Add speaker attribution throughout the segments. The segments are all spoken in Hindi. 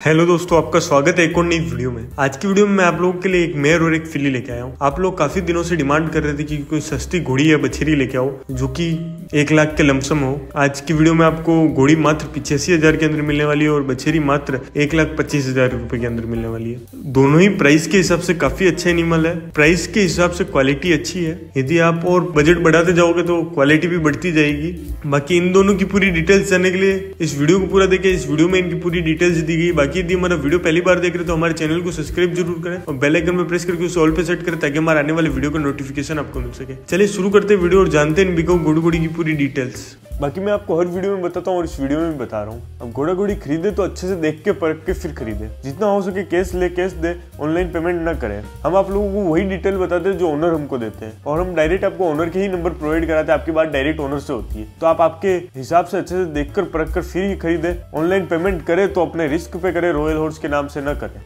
Speaker 1: हेलो दोस्तों, आपका स्वागत है एक और नई वीडियो में। आज की वीडियो में मैं आप लोगों के लिए एक मेयर और एक फिली लेके आया हूँ। आप लोग काफ़ी दिनों से डिमांड कर रहे थे कि कोई सस्ती घोड़ी या बछेरी लेके आओ, जो कि एक लाख के लमसम हो। आज की वीडियो में आपको घोड़ी मात्र पिछासी हज़ार के अंदर मिलने वाली है और बछेरी मात्र एक लाख पच्चीस हज़ार रुपए के अंदर मिलने वाली है। दोनों ही प्राइस के हिसाब से काफ़ी अच्छे एनिमल है। प्राइस के हिसाब से क्वालिटी अच्छी है। यदि आप और बजट बढ़ाते जाओगे तो क्वालिटी भी बढ़ती जाएगी। बाकी इन दोनों की पूरी डिटेल्स जानने के लिए इस वीडियो को पूरा देखे। इस वीडियो में इनकी पूरी डिटेल्स दी गई। बाकी यदि हमारा वीडियो पहली बार देख रहे तो हमारे चैनल को सब्सक्राइब ज़रूर करें और बेल आइकन में प्रेस करके उस ऑल पे सेट करें ताकि हमारे आने वाले वीडियो का नोटिफिकेशन आपको मिल सके। चलिए शुरू करते हैं वीडियो और जानते हैं बिकाऊ गुड़ी गुड़ी की पूरी डिटेल्स बाकी मैं आपको हर वीडियो में बताता हूँ और इस वीडियो में भी बता रहा हूँ। अब घोड़ा घोड़ी खरीदे तो अच्छे से देख के परख के फिर खरीदे। जितना हो सके कैश ले, कैश दे ऑनलाइन पेमेंट ना करें। हम आप लोगों को वही डिटेल बताते हैं जो ओनर हमको देते हैं। और हम डायरेक्ट आपको ओनर के ही नंबर प्रोवाइड कराते हैं, आपकी बात डायरेक्ट ओनर से होती है। तो आप आपके हिसाब से अच्छे से देख कर, परख कर फिर ही खरीदे। ऑनलाइन पेमेंट करे तो अपने रिस्क पे करे रॉयल हॉर्स के नाम से न करें।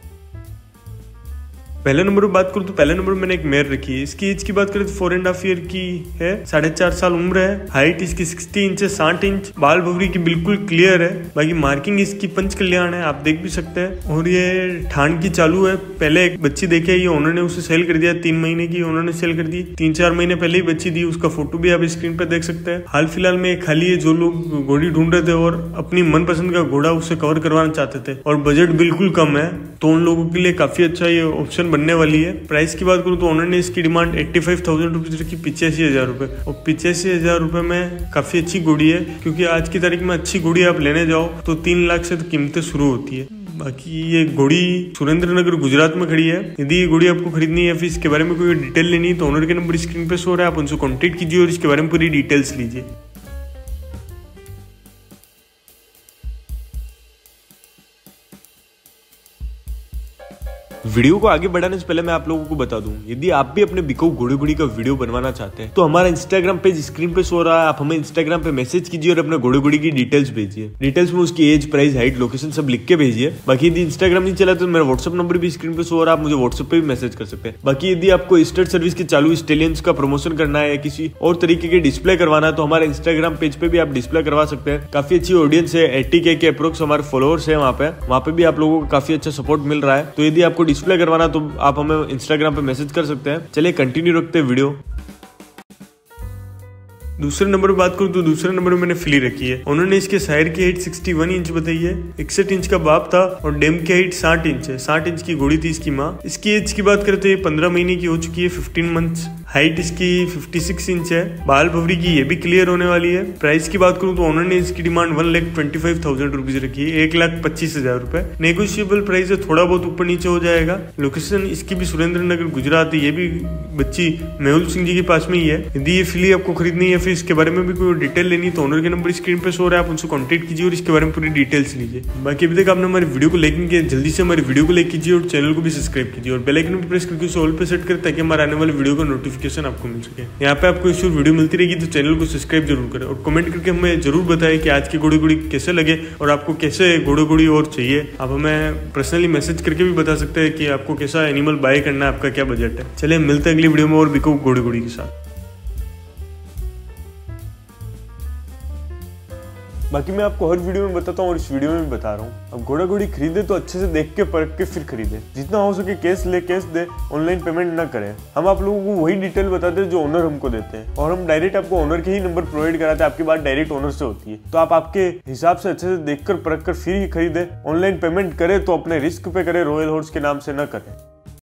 Speaker 1: पहले नंबर पर बात करूँ तो पहले नंबर मैंने एक मेयर रखी है। इसकी एज की बात करें तो फोर एंड हाफ़ ईयर की है। साढ़े चार साल उम्र है। हाइट इसकी सिक्सटी इंच है, साठ इंच बाल भवरी की बिल्कुल क्लियर है। बाकी मार्किंग इसकी पंच कल्याण है, आप देख भी सकते हैं। और ये ठान की चालू है। पहले एक बच्ची देखे ये उन्होंने उसे सेल कर दिया। तीन महीने की उन्होंने सेल कर दी। तीन चार महीने पहले ही बच्ची दी उसका फ़ोटो भी आप स्क्रीन पर देख सकते हैं। हाल फ़िलहाल में खाली है, जो लोग घोड़ी ढूंढ रहे थे और अपनी मनपसंद का घोड़ा उसे कवर करवाना चाहते थे। और बजट बिल्कुल कम है। तो उन लोगों के लिए काफ़ी अच्छा ये ऑप्शन बनने वाली है। प्राइस की बात करूँ तो उन्होंने इसकी demand eighty five thousand rupees रखी पिचासी हज़ार रुपए। और पिचासी हज़ार रुपए में काफ़ी अच्छी गुड़ी है, क्योंकि आज की तारीख में अच्छी गुड़ी आप लेने जाओ तो तीन लाख से तो कीमतें शुरू होती है। बाकी ये घोड़ी सुरेंद्र नगर गुजरात में खड़ी है। यदि ये घोड़ी आपको खरीदनी है फिर इसके बारे में कोई डिटेल लेनी है तो ओनर के नंबर स्क्रीन पे शो रहा है। आप उनसे कॉन्टेक्ट कीजिए और इसके बारे में पूरी डिटेल्स लीजिए। वीडियो को आगे बढ़ाने से पहले मैं आप लोगों को बता दूँ, यदि आप भी अपने बिको घोड़ी घोड़ी का वीडियो बनवाना चाहते हैं तो हमारा इंस्टाग्राम पेज स्क्रीन पे शो रहा है। आप हमें इंस्टाग्राम पे मैसेज कीजिए और अपने घोड़े घोड़ी की डिटेल्स भेजिए। डिटेल्स में उसकी एज प्राइस हाइट लोकेशन सब लिख के भेजिए। बाकी यदि इंस्टाग्राम नहीं चला तो मेरा व्हाट्सअप नंबर भी स्क्रीन पे शो रहा है, आप मुझे व्हाट्सअप पे भी मैसेज कर सकते हैं। बाकी यदि आपको स्टेट सर्विस के चालू स्टेलियंस का प्रमोशन करना है या किसी और तरीके के डिस्प्ले करवाना है तो हमारे इंस्टाग्राम पेज पे भी आप डिस्प्ले करवा सकते हैं। काफ़ी अच्छी ऑडियंस है एट्टी के अप्रोक्स हमारे फॉलोअर्स है वहाँ पे। वहाँ पे भी आप लोगों को काफ़ी अच्छा सपोर्ट मिल रहा है। तो यदि आपको डिस्प्ले करवाना तो आप हमें इंस्टाग्राम पे मैसेज कर सकते हैं। चलिए कंटिन्यू रखते हैं वीडियो दूसरे नंबर पर बात करूँ तो दूसरे नंबर में मैंने फिली रखी है। उन्होंने इसके साइड की हाइट 61 इंच बताई है। इकसठ इंच का बाप था और डेम की हाइट 60 इंच है। 60 इंच की घोड़ी थी इसकी माँ। इसकी एज की बात करें तो ये 15 महीने की हो चुकी है 15 मंथ्स हाइट इसकी 56 इंच है। बाल भवरी की ये भी क्लियर होने वाली है। प्राइस की बात करूँ तो ओनर ने इसकी demand one lakh twenty five thousand rupees रखी है। एक लाख पच्चीस हज़ार रुपए। नेगोशियबल प्राइस है। थोड़ा बहुत ऊपर नीचे हो जाएगा। लोकेशन इसकी भी सुरेंद्र नगर, गुजरात है। ये भी बच्ची मेहुल सिंह जी के पास में ही है। यदि ये फिली आपको खरीदनी है फिर इसके बारे में भी कोई डिटेल लेनी तो ओनर के नंबर स्क्रीन पे शो रहा है। आप उनसे कॉन्टेक्ट कीजिए और इसके बारे में पूरी डिटेल्स लीजिए। बाकी अभी तक आपने हमारी वीडियो को लाइक किया जल्दी से हमारी वीडियो को लाइक कीजिए और चैनल को भी सब्सक्राइब कीजिए। और बेलाइकन भी प्रेस करके ऑल पे सेट करें ताकि हमारे आने वाले वीडियो का नोटिफिकेशन आपको मिल सके। यहाँ पे आपको इस वीडियो मिलती रहेगी तो चैनल को सब्सक्राइब ज़रूर करें और कमेंट करके हमें ज़रूर बताएँ कि आज की घोड़ी घोड़ी कैसे लगे और आपको कैसे घोड़े घोड़ी और चाहिए। आप हमें पर्सनली मैसेज करके भी बता सकते हैं कि आपको कैसा एनिमल बाय करना है, आपका क्या बजट है। चले मिलते हैं अगली वीडियो में और बिको घोड़े घोड़ी के साथ। बाकी मैं आपको हर वीडियो में बताता हूँ और इस वीडियो में भी बता रहा हूँ। अब घोड़ा घोड़ी खरीदे तो अच्छे से देख के, परख के फिर खरीदे। जितना हो सके कैश ले, कैश दे ऑनलाइन पेमेंट ना करें। हम आप लोगों को वही डिटेल बताते हैं जो ओनर हमको देते हैं। और हम डायरेक्ट आपको ओनर के ही नंबर प्रोवाइड कराते हैं। आपकी बात डायरेक्ट ओनर से होती है। तो आप आपके हिसाब से अच्छे से देख कर परख कर फिर ही खरीदे। ऑनलाइन पेमेंट करे तो अपने रिस्क पे करे। रॉयल हॉर्स के नाम से न करें।